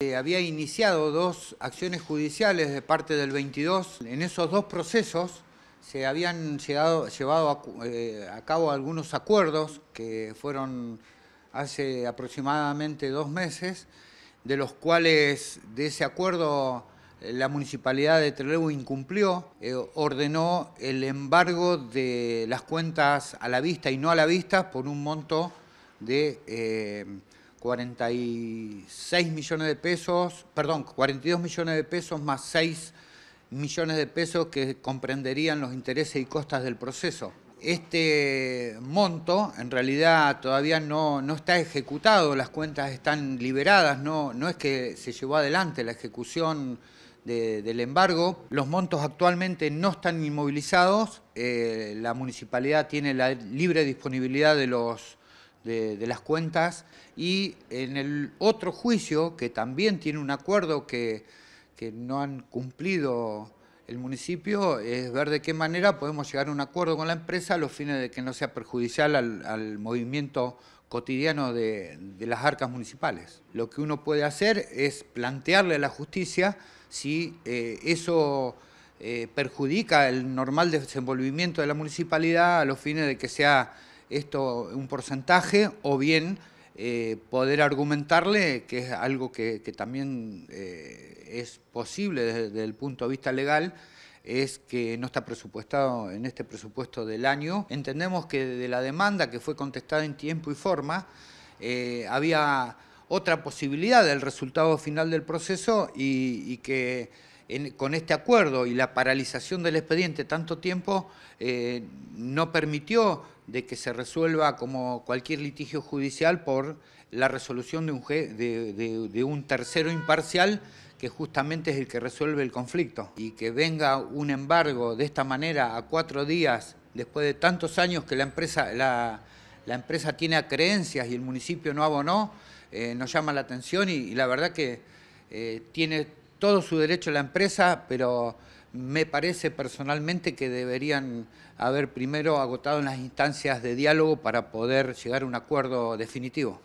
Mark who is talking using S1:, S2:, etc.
S1: Eh, había iniciado dos acciones judiciales de parte del 22. En esos dos procesos se habían llevado eh, a, cabo algunos acuerdos que fueron hace aproximadamente dos meses, de los cuales de ese acuerdo la municipalidad de Trelew incumplió, eh, ordenó el embargo de las cuentas a la vista y no a la vista por un monto de 46 millones de pesos, perdón, 42 millones de pesos más 6 millones de pesos que comprenderían los intereses y costas del proceso. Este monto en realidad todavía no, no está ejecutado, las cuentas están liberadas, no, no es que se llevó adelante la ejecución del embargo. Los montos actualmente no están inmovilizados, eh, la municipalidad tiene la libre disponibilidad de los de, las cuentas y en el otro juicio, que también tiene un acuerdo que, no han cumplido el municipio, es ver de qué manera podemos llegar a un acuerdo con la empresa a los fines de que no sea perjudicial al, movimiento cotidiano de, las arcas municipales. Lo que uno puede hacer es plantearle a la justicia si eh, eso eh, perjudica el normal desenvolvimiento de la municipalidad a los fines de que sea esto un porcentaje o bien eh, poder argumentarle que es algo que, también eh, es posible desde, el punto de vista legal, es que no está presupuestado en este presupuesto del año. Entendemos que de la demanda que fue contestada en tiempo y forma, eh, había otra posibilidad del resultado final del proceso y, que con este acuerdo y la paralización del expediente tanto tiempo no permitió de que se resuelva como cualquier litigio judicial por la resolución de un, de, un tercero imparcial que justamente es el que resuelve el conflicto. Y que venga un embargo de esta manera a cuatro días, después de tantos años que la empresa, la, empresa tiene creencias y el municipio no abonó, eh, nos llama la atención y, la verdad que eh, tiene todo su derecho la empresa, pero me parece personalmente que deberían haber primero agotado en las instancias de diálogo para poder llegar a un acuerdo definitivo.